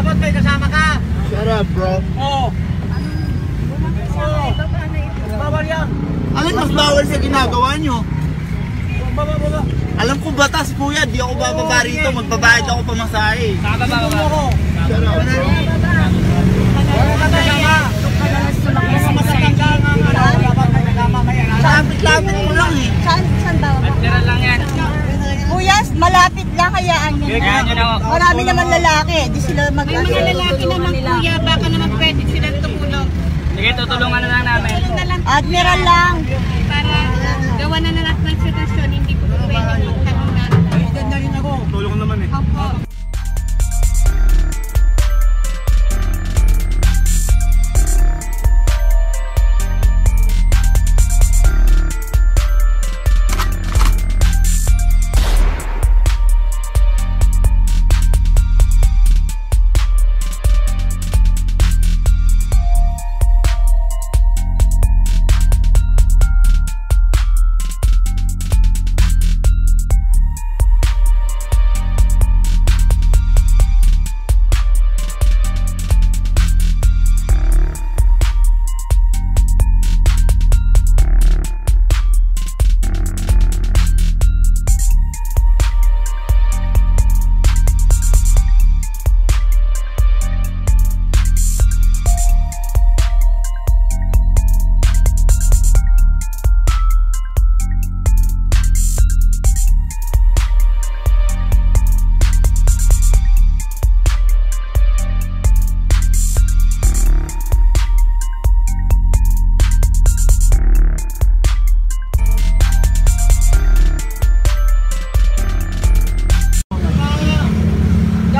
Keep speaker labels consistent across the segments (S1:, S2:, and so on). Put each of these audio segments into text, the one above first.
S1: Dapat may kasama ka.
S2: Shut up, bro.
S1: Oo. Oo. Bawal yan.
S2: Alam, mas bawal sa ginagawa nyo.
S1: Baba, baba.
S2: Alam ko batas, kuya. Di ako bababa rito. Magbabayad ako pamasahe.
S1: Baba, baba. ako.
S2: Shut up, bro. Lapit-lapit mo lang eh.
S3: Saan, saan ba?
S1: Meron lang yan.
S3: Kuya, malapit lang hayaan nyo
S1: Kaya nyo
S3: na.
S1: na ako.
S3: Marami naman lalaki, di sila mag
S4: May mga lalaki naman kuya, baka naman pwede silang tumulong.
S1: Sige, tutulungan na lang namin.
S3: Admiral lang.
S4: para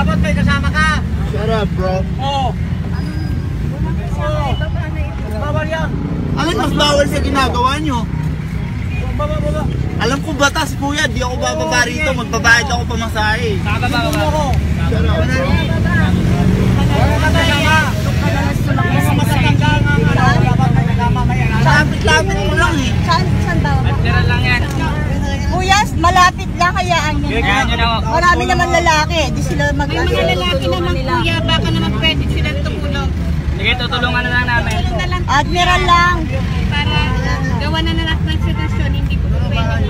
S1: Dapat may kasama ka.
S2: Shut up, bro.
S1: Oo. Oo. Bawal yan.
S2: Alam, mas bawal sa ginagawa nyo.
S1: Baba, baba.
S2: Alam ko batas, kuya. Di ako bababa rito. Magbabayad ako pamasahe.
S1: Baba, baba. ako.
S2: Shut up, bro. Lapit-lapit lang
S3: hayaan nyo na. Marami naman lalaki, di sila mag-
S4: May mga lalaki naman kuya, baka naman pwede sila tumulong.
S1: Sige, tutulungan na lang namin.
S3: Admiral lang.
S4: Para gawa na na lahat ng sitwasyon, hindi ko ano pwede.